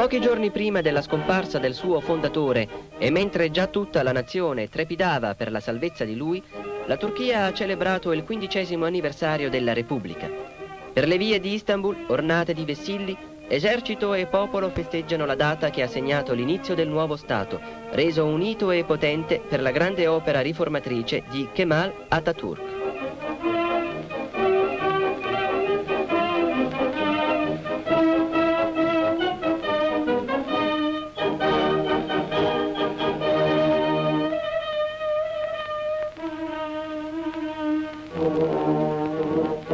Pochi giorni prima della scomparsa del suo fondatore e mentre già tutta la nazione trepidava per la salvezza di lui, la Turchia ha celebrato il quindicesimo anniversario della Repubblica. Per le vie di Istanbul, ornate di vessilli, esercito e popolo festeggiano la data che ha segnato l'inizio del nuovo Stato, reso unito e potente per la grande opera riformatrice di Kemal Atatürk. Música